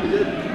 time.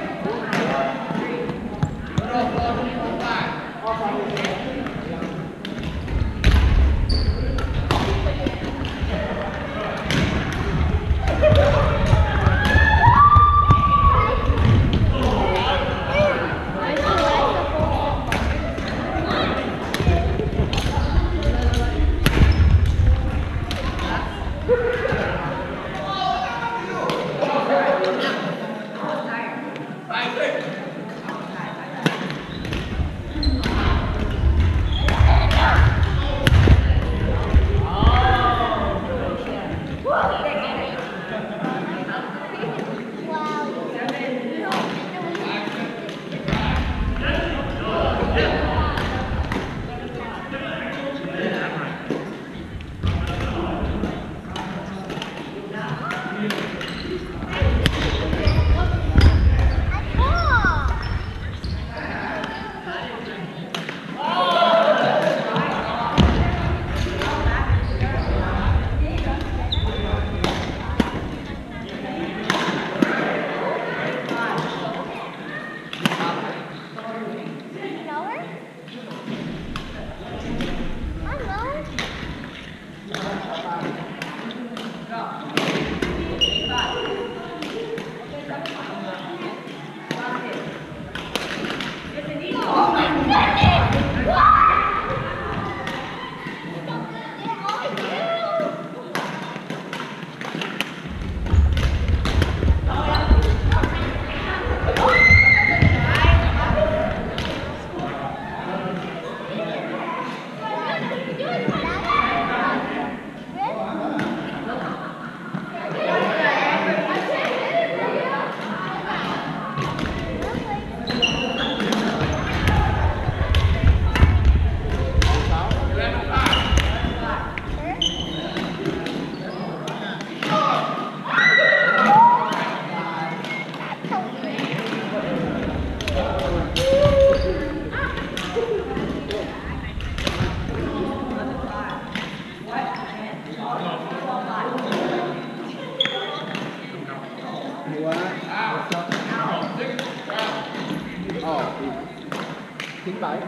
Subscribe cho kênh Ghiền Mì bảy.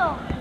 eso.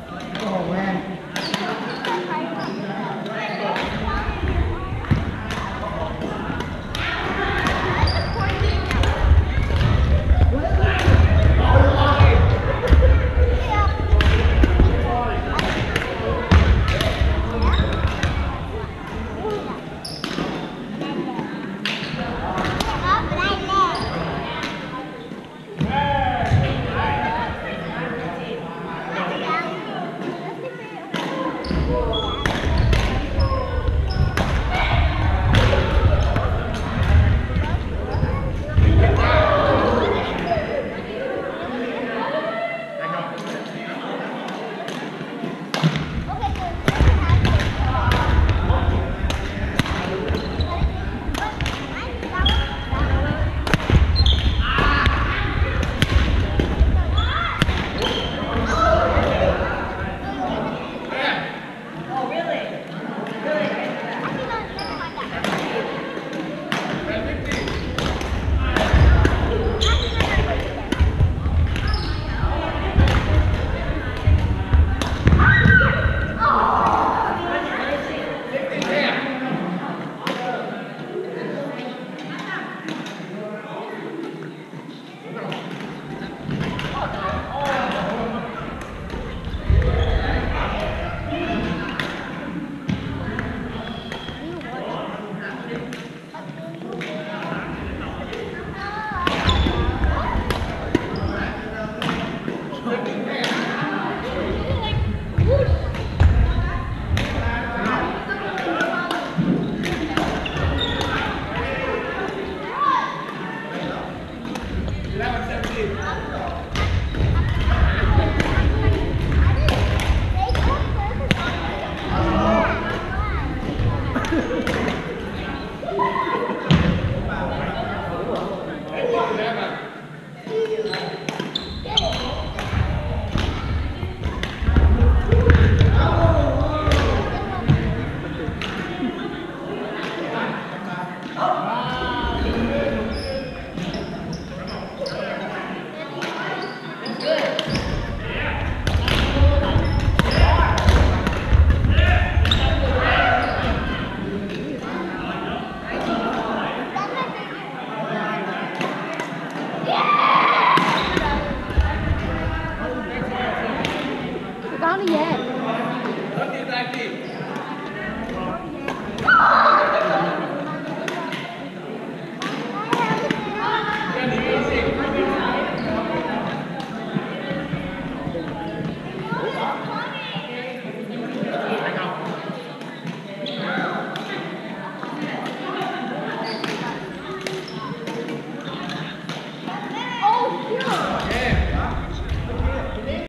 Mommy, yeah.